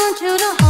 want you to hold